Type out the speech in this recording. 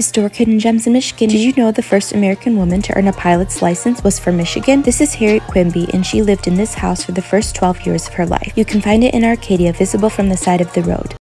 Historic Hidden Gems in Michigan. Did you know the first American woman to earn a pilot's license was from Michigan? This is Harriet Quimby, and she lived in this house for the first 12 years of her life. You can find it in Arcadia, visible from the side of the road.